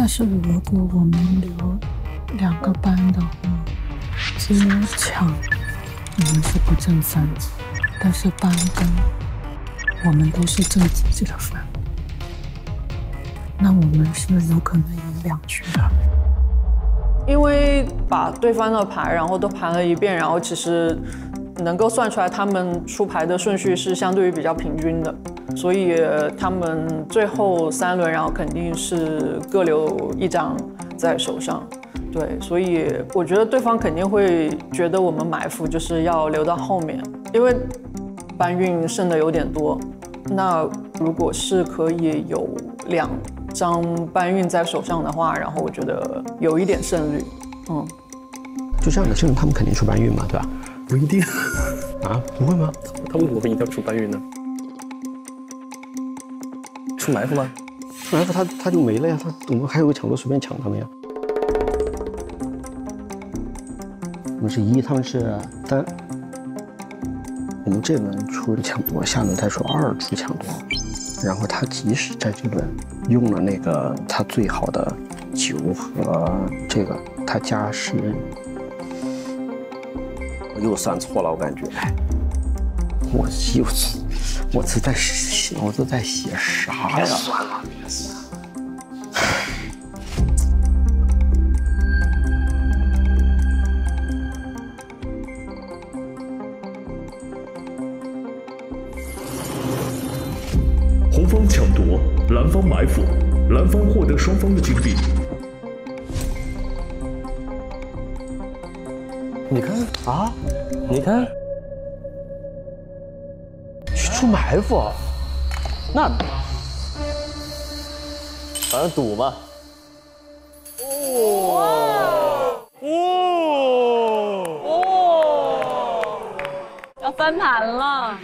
但是如果我们留两个班的话，只有抢我们是不挣分，但是班跟我们都是挣自己的分，那我们是有可能赢两局的。因为把对方的牌然后都盘了一遍，然后其实能够算出来他们出牌的顺序是相对于比较平均的，所以他们最后三轮然后肯定是各留一张在手上。对，所以我觉得对方肯定会觉得我们埋伏就是要留到后面，因为搬运剩的有点多。那如果是可以有两张搬运在手上的话，然后我觉得有一点胜率，嗯，就这样的，这种他们肯定出搬运嘛，对吧？不一定啊，不会吗？他为什么会一定要出搬运呢？出埋伏吗？出埋伏他他就没了呀，他我们还有个抢夺随便抢他们呀。我们是一，他们是三。我们这轮出抢夺，下轮再出二出抢夺，然后他即使在这轮用了那个他最好的九和这个，他加十，我又算错了，我感觉，哎，我又我这在写，我是在写啥呀？算了，别算了。红方抢夺，蓝方埋伏，蓝方获得双方的金币。你看啊，你看，去出埋伏，那反正赌嘛。哦哦哦要翻盘了。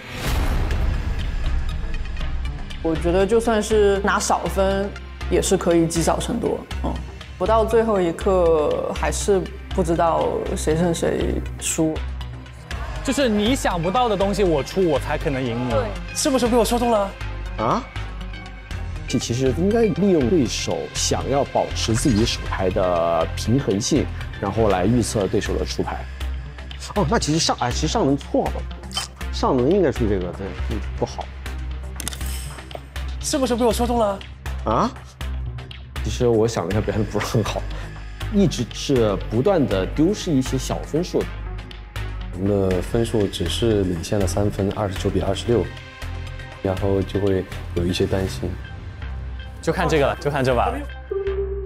我觉得就算是拿少分，也是可以积少成多。嗯，不到最后一刻，还是不知道谁胜谁输。就是你想不到的东西，我出我才可能赢你。对，是不是被我说中了？啊？这其实应该利用对手想要保持自己手牌的平衡性，然后来预测对手的出牌。哦，那其实上哎，其实上轮错了，上轮应该出这个，对，嗯，不好。是不是被我说中了？啊？其实我想了一下，表现不是很好，一直是不断的丢失一些小分数。我们的分数只是领先了三分，二十九比二十六，然后就会有一些担心。就看这个了，就看这把了。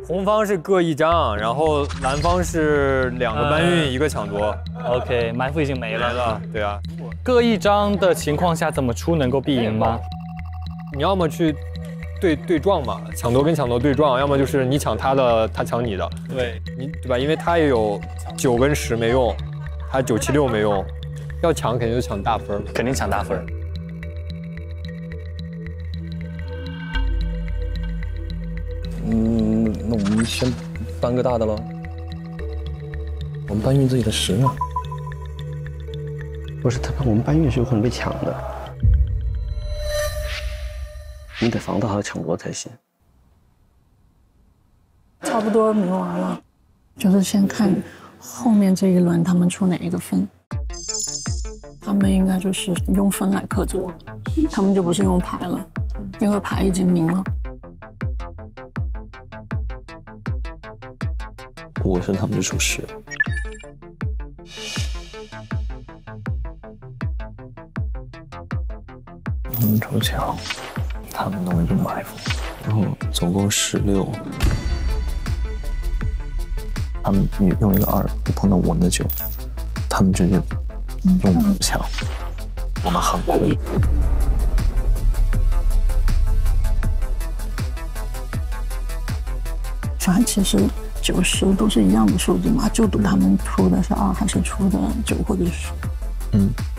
红方是各一张，然后蓝方是两个搬运，一个抢夺。OK，埋伏已经没了。了，对啊，各一张的情况下，怎么出能够必赢吗？你要么去对对撞嘛，抢夺跟抢夺对撞，要么就是你抢他的，他抢你的，对，你对吧？因为他也有九跟十没用，他九七六没用，要抢肯定就抢大分。肯定抢大分。嗯，那我们先搬个大的喽。我们搬运自己的十呢？不是他，我们搬运是有可能被抢的，你得防到他的抢夺才行。差不多明完了，就是先看后面这一轮他们出哪一个分，他们应该就是用分来克制我，他们就不是用牌了，因为牌已经明了。我是他们就出十。我们抽抢，他们弄一个埋伏，然后总共十六，他们用一个二，碰到我们的九，他们直接用五枪，我们很亏。反正其实九十都是一样的数字嘛，就赌他们出的是二还是出的九或者十。嗯，我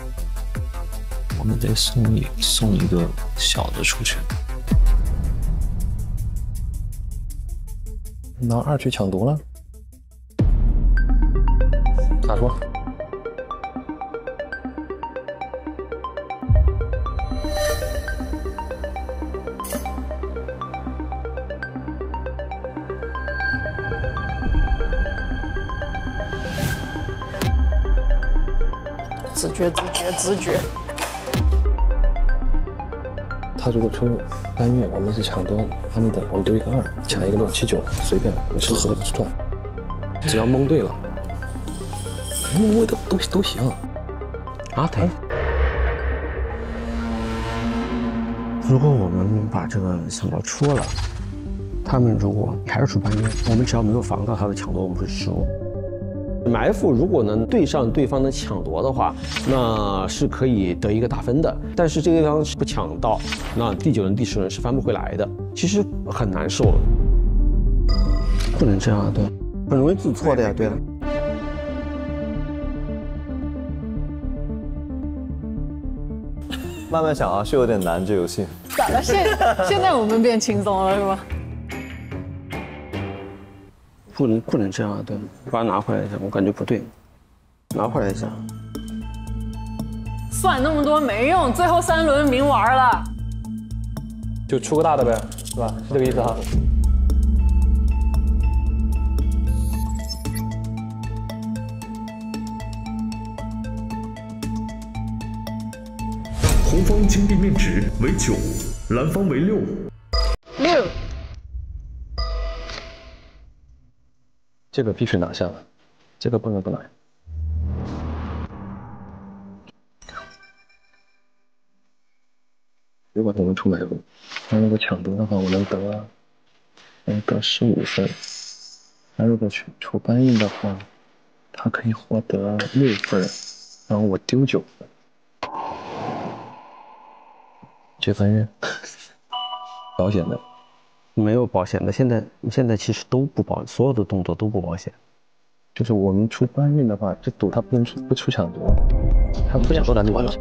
那得送一送一个小的出去。拿二去抢毒了？咋说？自觉，自觉，自觉。他如果出搬运，我们是抢多，他们等我们丢一个二，抢一个六七九，随便，你是合是赚，只要蒙对了，蒙的都都行。啊，对。如果我们把这个想到出了，他们如果还是出半月，我们只要没有防到他的抢夺，我们会失误。埋伏如果能对上对方的抢夺的话，那是可以得一个大分的。但是这个地方不抢到，那第九轮、第十轮是翻不回来的，其实很难受。不能这样啊，对，很容易自错的呀，对的。慢慢想啊，是有点难这游戏。咋了？现现在我们变轻松了是吧？不能不能这样啊，对，把它拿回来一下，我感觉不对，拿回来一下。算那么多没用，最后三轮明玩了。就出个大的呗，是吧？是这个意思哈。红方金币面值为九，蓝方为六。六。这个必须拿下了，这个不能不拿。如果我们出埋伏，他如果抢夺的话，我能得，能得十五分。他如果去出搬运的话，他可以获得六分，然后我丢九分。接搬运，保险的，没有保险的。现在现在其实都不保，所有的动作都不保险。就是我们出搬运的话，这赌他不能出不出抢夺，他不抢夺难度完了。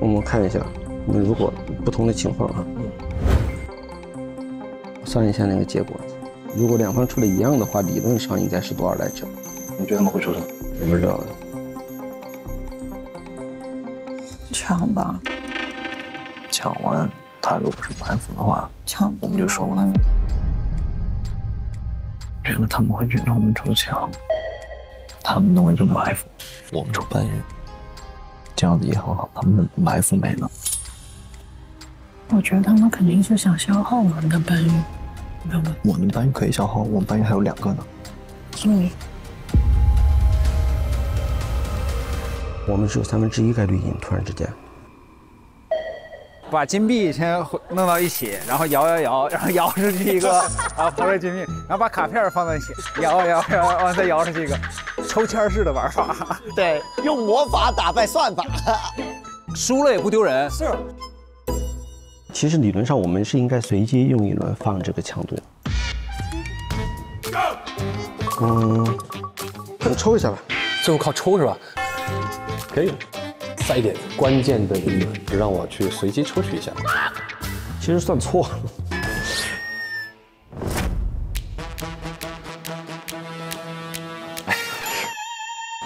我们看一下，如果不同的情况啊，算一下那个结果。如果两方出的一样的话，理论上应该是多少来着？你觉得他们会出什么？我不知道。抢吧，抢完，他如果是埋伏的话，抢我们就收了。觉得他们会觉得我们出抢，他们弄一个埋伏，我们出搬运，这样子也很好。他们的埋伏没了，我觉得他们肯定是想消耗我们的搬运，知道吗？我们搬运可以消耗，我们搬运还有两个呢。嗯。我们只有三分之一概率赢，突然之间，把金币先弄到一起，然后摇摇摇，然后摇出去一个啊，抛出金币，然后把卡片放在一起，摇摇摇，完再摇出去一个，抽签式的玩法。对，用魔法打败算法，输了也不丢人。是。其实理论上我们是应该随机用一轮放这个强度。嗯，抽一下吧，最后靠抽是吧？可以，再一点关键的一轮，让我去随机抽取一下。其实算错 了。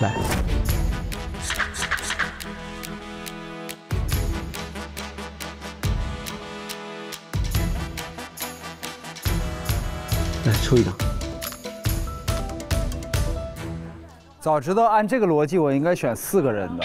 来，来抽一张。早知道按这个逻辑，我应该选四个人的。